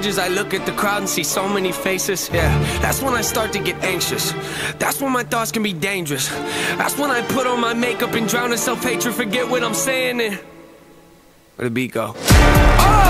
As I look at the crowd and see so many faces, yeah, that's when I start to get anxious. That's when my thoughts can be dangerous. That's when I put on my makeup and drown in self-hatred, forget what I'm saying and where the beat go? Oh,